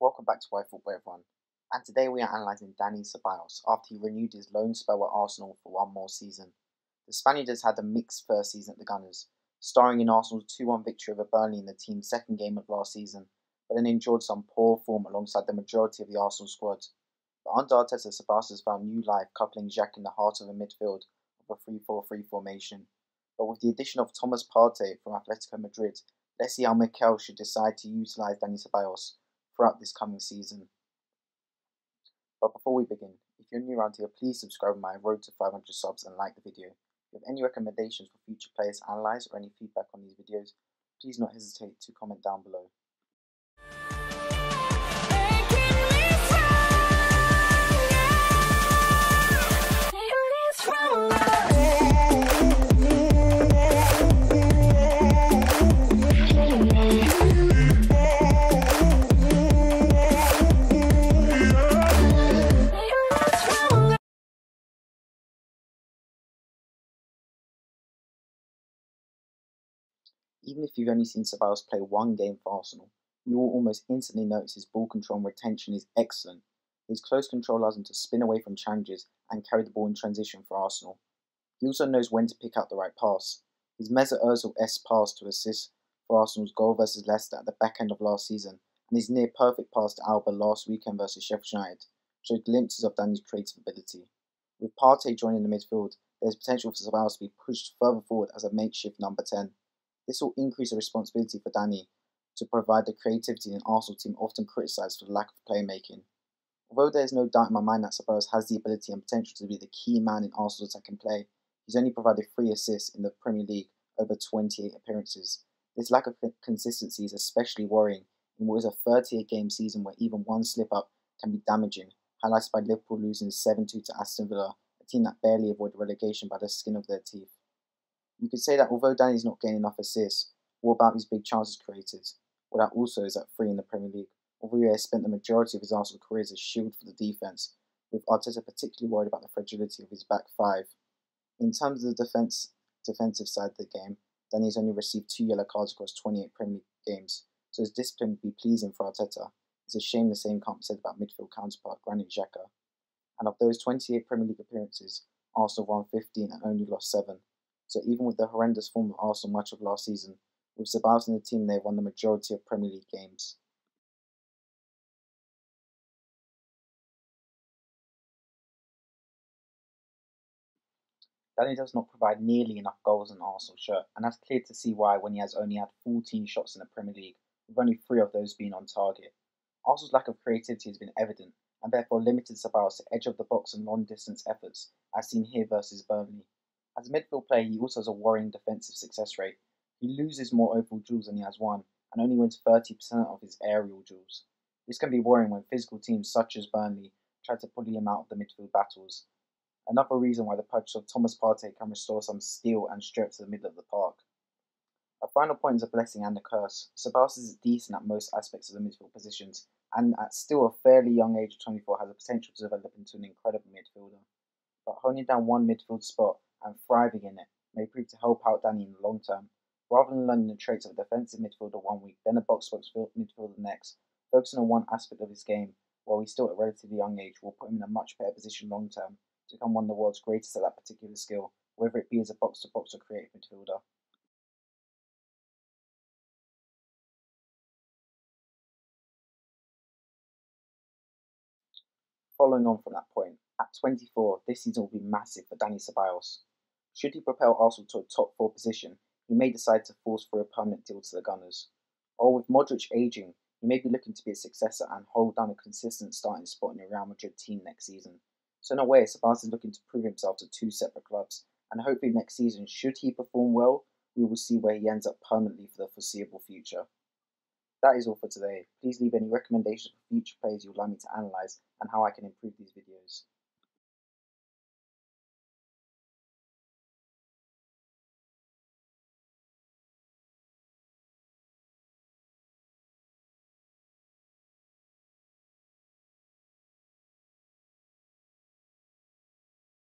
Welcome back to Why Football everyone, and today we are analysing Dani Ceballos after he renewed his loan spell at Arsenal for one more season. The Spaniard has had a mixed first season at the Gunners, starring in Arsenal's 2-1 victory over Burnley in the team's second game of last season, but then endured some poor form alongside the majority of the Arsenal squad. But under Arteta, Ceballos has found new life coupling Xhaka in the heart of the midfield of a 3-4-3 formation. But with the addition of Thomas Partey from Atletico Madrid, let's see how Mikel should decide to utilise Dani Ceballos throughout this coming season. But before we begin, if you're new around here, please subscribe my road to 500 subs and like the video. If you have any recommendations for future players analyse or any feedback on these videos, please not hesitate to comment down below. Even if you've only seen Ceballos play one game for Arsenal, you will almost instantly notice his ball control and retention is excellent. His close control allows him to spin away from challenges and carry the ball in transition for Arsenal. He also knows when to pick out the right pass. His Mesut Ozil-esque pass to assist for Arsenal's goal versus Leicester at the back end of last season, and his near perfect pass to Alba last weekend versus Sheffield United showed glimpses of Dani's creative ability. With Partey joining the midfield, there is potential for Ceballos to be pushed further forward as a makeshift number 10. This will increase the responsibility for Dani to provide the creativity an Arsenal team often criticised for the lack of playmaking. Although there is no doubt in my mind that Ceballos has the ability and potential to be the key man in Arsenal's attacking play, he's only provided three assists in the Premier League over 28 appearances. This lack of consistency is especially worrying in what is a 38 game season where even one slip up can be damaging, highlighted by Liverpool losing 7 2 to Aston Villa, a team that barely avoided relegation by the skin of their teeth. You could say that although Dani's not getting enough assists, what about his big chances created? Well, that also is at three in the Premier League, although he has spent the majority of his Arsenal career as a shield for the defence, with Arteta particularly worried about the fragility of his back five. In terms of the defence, defensive side of the game, Dani's only received two yellow cards across 28 Premier League games, so his discipline would be pleasing for Arteta. It's a shame the same can't be said about midfield counterpart Granit Xhaka. And of those 28 Premier League appearances, Arsenal won 15 and only lost 7. So even with the horrendous form of Arsenal much of last season, with Ceballos in the team, they won the majority of Premier League games. Dani does not provide nearly enough goals in Arsenal shirt, and that's clear to see why when he has only had 14 shots in the Premier League, with only three of those being on target. Arsenal's lack of creativity has been evident, and therefore limited Ceballos to edge of the box and long distance efforts, as seen here versus Burnley. As a midfield player, he also has a worrying defensive success rate. He loses more overall duels than he has won, and only wins 30% of his aerial duels. This can be worrying when physical teams such as Burnley try to pull him out of the midfield battles. Another reason why the purchase of Thomas Partey can restore some steel and strength to the middle of the park. A final point is a blessing and a curse. Ceballos is decent at most aspects of the midfield positions, and at still a fairly young age of 24 has the potential to develop into an incredible midfielder. But honing down one midfield spot and thriving in it may prove to help out Dani in the long term. Rather than learning the traits of a defensive midfielder one week, then a box-box midfielder next, focusing on one aspect of his game while he's still at a relatively young age will put him in a much better position long term to become one of the world's greatest at that particular skill, whether it be as a box-to-box or creative midfielder. Following on from that point, at 24, this season will be massive for Dani Ceballos. Should he propel Arsenal to a top four position, he may decide to force for a permanent deal to the Gunners. Or with Modric aging, he may be looking to be a successor and hold down a consistent starting spot in a Real Madrid team next season. So in a way, Ceballos is looking to prove himself to two separate clubs, and hopefully next season, should he perform well, we will see where he ends up permanently for the foreseeable future. That is all for today. Please leave any recommendations for future players you would like me to analyse and how I can improve these videos.